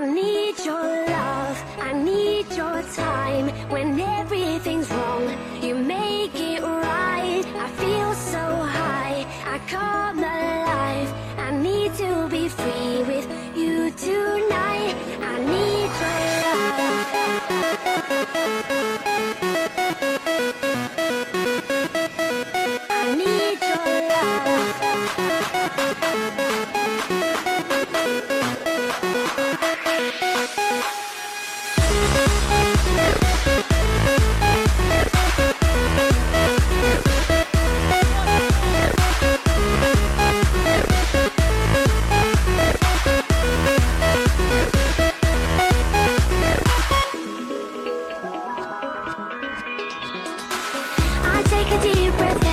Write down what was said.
I need your love, I need your time. When every Take a deep breath.